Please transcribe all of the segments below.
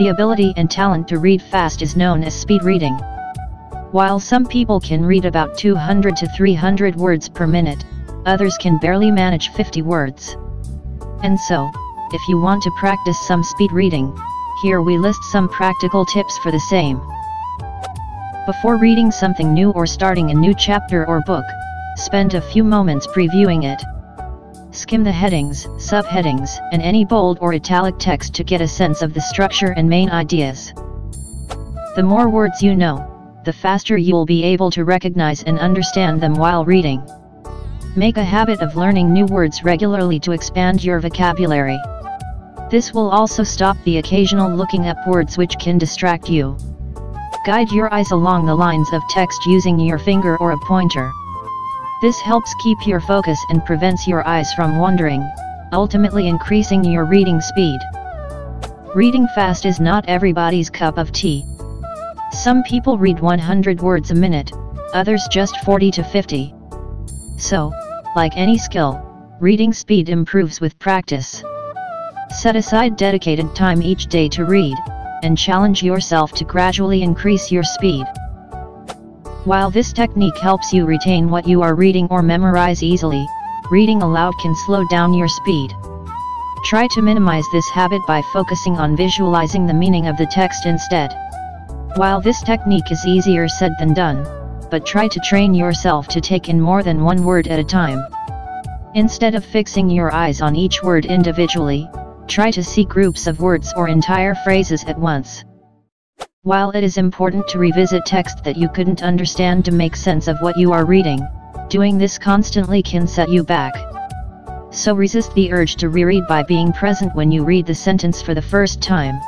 The ability and talent to read fast is known as speed reading. While some people can read about 200 to 300 words per minute, others can barely manage 50 words. And so, if you want to practice some speed reading, here we list some practical tips for the same. Before reading something new or starting a new chapter or book, spend a few moments previewing it. Skim the headings, subheadings, and any bold or italic text to get a sense of the structure and main ideas. The more words you know, the faster you'll be able to recognize and understand them while reading. Make a habit of learning new words regularly to expand your vocabulary. This will also stop the occasional looking up words which can distract you. Guide your eyes along the lines of text using your finger or a pointer. This helps keep your focus and prevents your eyes from wandering, ultimately increasing your reading speed. Reading fast is not everybody's cup of tea. Some people read 100 words a minute, others just 40 to 50. So, like any skill, reading speed improves with practice. Set aside dedicated time each day to read, and challenge yourself to gradually increase your speed. While this technique helps you retain what you are reading or memorize easily, reading aloud can slow down your speed. Try to minimize this habit by focusing on visualizing the meaning of the text instead. While this technique is easier said than done, but try to train yourself to take in more than one word at a time. Instead of fixing your eyes on each word individually, try to see groups of words or entire phrases at once. While it is important to revisit text that you couldn't understand to make sense of what you are reading, doing this constantly can set you back. So resist the urge to reread by being present when you read the sentence for the first time.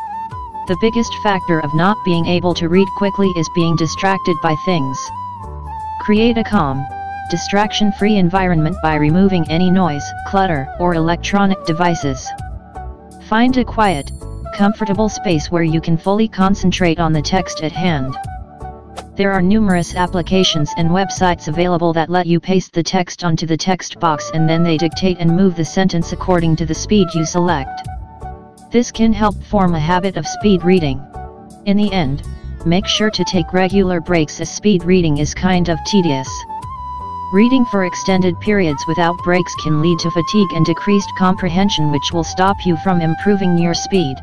The biggest factor of not being able to read quickly is being distracted by things. Create a calm, distraction-free environment by removing any noise, clutter, or electronic devices. Find a quiet, comfortable space where you can fully concentrate on the text at hand. There are numerous applications and websites available that let you paste the text onto the text box and then they dictate and move the sentence according to the speed you select. This can help form a habit of speed reading. In the end, make sure to take regular breaks as speed reading is kind of tedious. Reading for extended periods without breaks can lead to fatigue and decreased comprehension which will stop you from improving your speed.